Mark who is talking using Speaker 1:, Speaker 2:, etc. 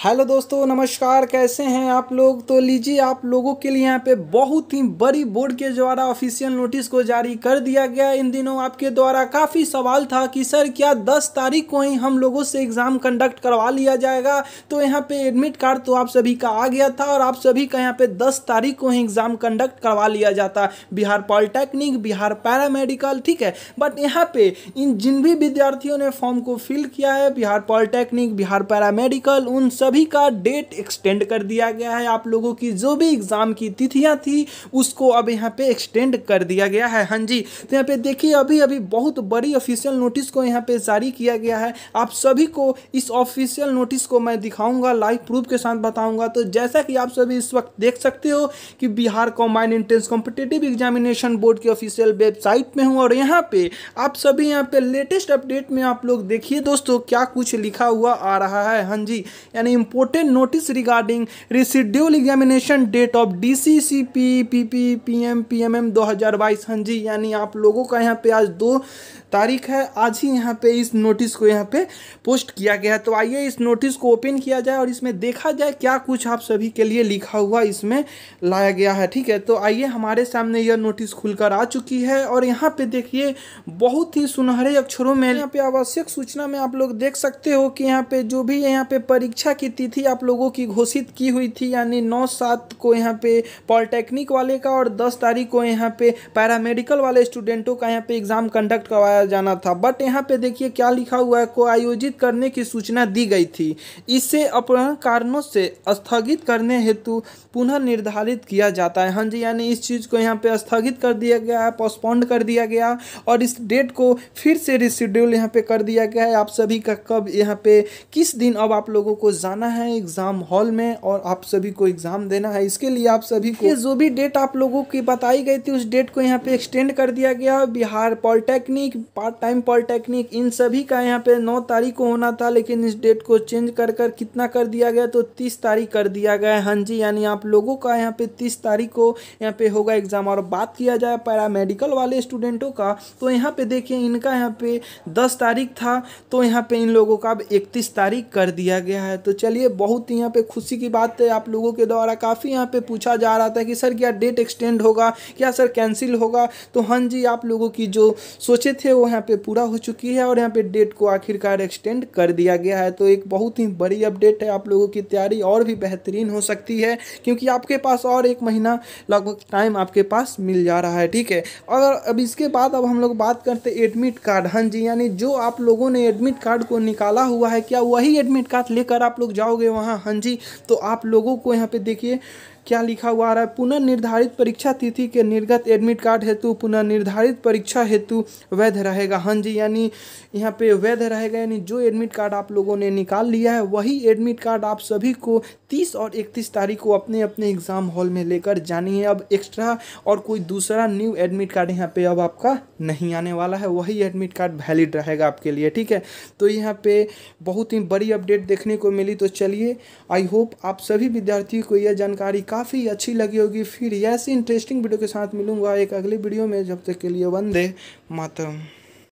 Speaker 1: Hello दोस्तों, नमस्कार, कैसे हैं आप लोग? तो लीजिए, आप लोगों के लिए यहाँ पे बहुत ही बड़ी बोर्ड के द्वारा ऑफिशियल नोटिस को जारी कर दिया गया इन दिनों आपके द्वारा काफ़ी सवाल था कि, सर, क्या 10 तारीख को ही हम लोगों से एग्ज़ाम कंडक्ट करवा लिया जाएगा? तो यहाँ पे एडमिट कार्ड तो आप सभी का आ गया था और आप सभी का यहाँ पे दस तारीख को ही एग्ज़ाम कंडक्ट करवा लिया जाता। बिहार पॉलिटेक्निक बिहार पैरामेडिकल ठीक है? बट यहाँ पर इन जिन भी विद्यार्थियों ने फॉर्म को फिल किया है, बिहार पॉलिटेक्निक बिहार पैरामेडिकल उन सब सभी का डेट एक्सटेंड कर दिया गया है। आप लोगों की जो भी एग्ज़ाम की तिथियाँ थी, उसको अब यहाँ पे एक्सटेंड कर दिया गया है। हाँ जी तो यहाँ पे देखिए अभी अभी बहुत बड़ी ऑफिशियल नोटिस को यहाँ पे जारी किया गया है। आप सभी को इस ऑफिशियल नोटिस को मैं दिखाऊँगा लाइव प्रूफ के साथ बताऊँगा। तो जैसा कि आप सभी इस वक्त देख सकते हो कि Bihar combined entrance competitive examination board की ऑफिशियल वेबसाइट में हूँ और यहाँ पे आप सभी यहाँ पे लेटेस्ट अपडेट में आप लोग देखिए दोस्तों, क्या कुछ लिखा हुआ आ रहा है। हाँ जी, यानी important notice regarding reschedule examination date of DCCP PP PM PMM 2022 हाँ जी, यानी आप लोगों का यहाँ पे आज दो तारीख है। आज ही यहाँ पे इस नोटिस को यहाँ पे पोस्ट किया गया है। तो आइए इस नोटिस को ओपन किया जाए और इसमें देखा जाए क्या कुछ आप सभी के लिए लिखा हुआ इसमें लाया गया है। ठीक है तो आइए हमारे सामने यह नोटिस खुलकर आ चुकी है और यहाँ पे देखिए, बहुत ही सुनहरे अक्षरों में यहाँ पे आवश्यक सूचना में आप लोग देख सकते हो कि यहाँ पे जो भी यहाँ पे परीक्षा की तिथि आप लोगों की घोषित की हुई थी, यानी नौ सात को यहाँ पे पॉलिटेक्निक वाले का और दस तारीख को यहाँ पे पैरामेडिकल वाले स्टूडेंटों का यहाँ पे एग्ज़ाम कंडक्ट करवाया जाना था। बट यहाँ पे देखिए क्या लिखा हुआ है, को आयोजित करने की सूचना दी गई थी। इसे अपहरण कारणों से स्थगित करने हेतु पुनः निर्धारित किया जाता है। हाँ जी, यानी इस चीज़ को यहाँ पे स्थगित कर दिया गया है पोस्टपोन्ड कर दिया गया और इस डेट को फिर से रिशेड्यूल यहाँ पे कर दिया गया है। आप सभी का कब यहाँ पे, किस दिन अब आप लोगों को जाना है एग्ज़ाम हॉल में और आप सभी को एग्ज़ाम देना है। इसके लिए आप सभी को जो भी डेट आप लोगों की बताई गई थी, उस डेट को यहाँ पे एक्सटेंड कर दिया गया। Bihar polytechnic part time polytechnic इन सभी का यहाँ पे नौ तारीख को होना था, लेकिन इस डेट को चेंज कर कर कितना कर दिया गया तो तीस तारीख कर दिया गया है। हाँ जी, यानी आप लोगों का यहाँ पे तीस तारीख को यहाँ पे होगा एग्ज़ाम और बात किया जाए पैरामेडिकल वाले स्टूडेंटों का तो यहाँ पे देखिए इनका यहाँ पे दस तारीख था तो यहाँ पे इन लोगों का अब इकतीस तारीख कर दिया गया है। तो चलिए बहुत ही यहाँ पे खुशी की बात है आप लोगों के द्वारा। काफ़ी यहाँ पे पूछा जा रहा था कि, सर, क्या डेट एक्सटेंड होगा? क्या सर कैंसिल होगा? तो हाँ जी, आप लोगों की जो सोचे थे वो यहाँ पे पूरा हो चुकी है और यहाँ पे डेट को आखिरकार एक्सटेंड कर दिया गया है। तो एक बहुत ही बड़ी अपडेट है, आप लोगों की तैयारी और भी बेहतरीन हो सकती है, क्योंकि आपके पास और एक महीना लगभग टाइम आपके पास मिल जा रहा है, ठीक है? और अब इसके बाद अब हम लोग बात करते एडमिट कार्ड हाँ जी, यानी जो आप लोगों ने एडमिट कार्ड को निकाला हुआ है, क्या वही एडमिट कार्ड लेकर आप लोग जाओगे वहाँ हाँ जी। तो आप लोगों को यहाँ पे देखिए क्या लिखा हुआ आ रहा है? पुनर्निर्धारित परीक्षा तिथि के निर्गत एडमिट कार्ड हेतु, पुनर्निर्धारित परीक्षा हेतु वैध रहेगा। हाँ जी, यानी यहाँ पे वैध रहेगा, यानी जो एडमिट कार्ड आप लोगों ने निकाल लिया है, वही एडमिट कार्ड आप सभी को 30 और 31 तारीख को अपने अपने एग्ज़ाम हॉल में लेकर जानी है। अब एक्स्ट्रा और कोई दूसरा न्यू एडमिट कार्ड यहाँ पे अब आपका नहीं आने वाला है, वही एडमिट कार्ड वैलिड रहेगा आपके लिए, ठीक है? तो यहाँ पे बहुत ही बड़ी अपडेट देखने को मिली तो चलिए आई होप आप सभी विद्यार्थियों को यह जानकारी काफ़ी अच्छी लगी होगी। फिर ऐसी इंटरेस्टिंग वीडियो के साथ मिलूँगा एक अगली वीडियो में। जब तक के लिए वंदे मातरम।